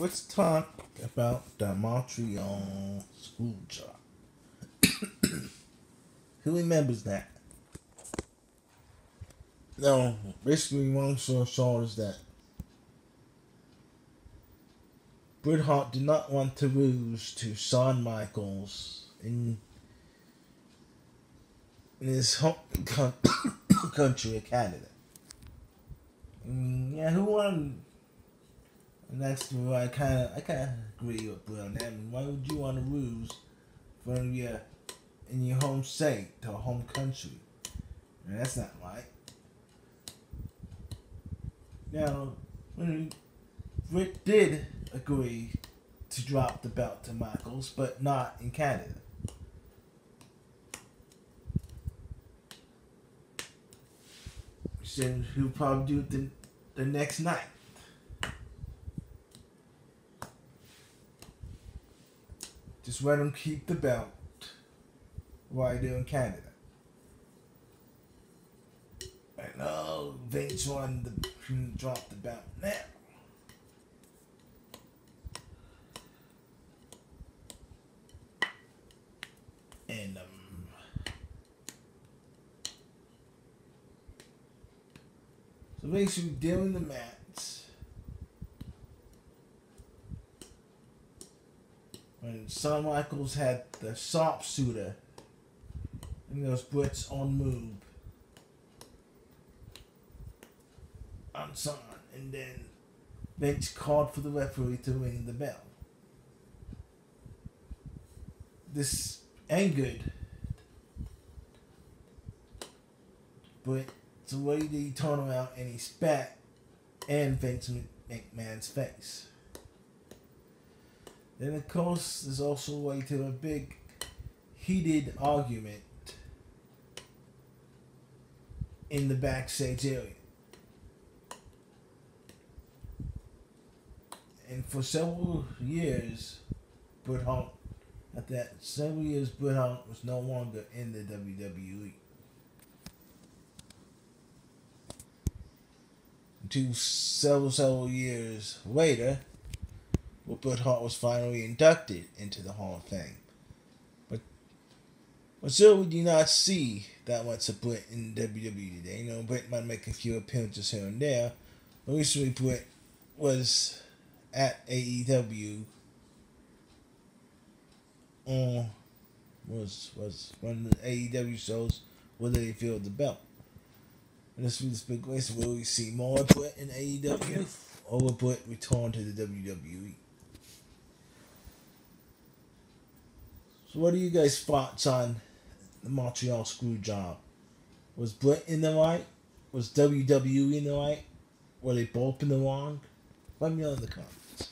let's talk about the Montreal screw job. Who remembers that? No, basically, long story short is that Bret Hart did not want to lose to Shawn Michaels in, in his home country of Canada. Mm, yeah, who won? And that's why I kind of I kind of agree with Bret on that. Why would you want to lose from your in your home state to home country? Mean, that's not right. Now, Rick did agree to drop the belt to Michaels, but not in Canada. He said he'll probably do it the, the next night. Just let him keep the belt while they're in Canada. And know Vince wanted to drop the belt now. And um, so basically doing the match. When Shawn Michaels had the sharpshooter and those Bret's on move on Shawn, and then Vince called for the referee to ring the bell. This angered but the way that he turned around and he spat in Vince McMahon's face. Then of course there's also a way to a big heated argument in the backstage area. And for several years, Bret Hart at that several years, Bret Hart was no longer in the WWE. Until several, several years later, well, Hart was finally inducted into the Hall of Fame. But, but still, we do not see that much of Bret in WWE today. You know, Bret might make a few appearances here and there, but recently Bret was at AEW on was was one of the AEW shows where they filled the belt. And this was big race will we see more Bret in AEW or will Bret return to the WWE? So what are you guys' thoughts on the Montreal screw job? Was Bret in the right? Was WWE in the right? Were they both in the wrong? Let me know in the comments.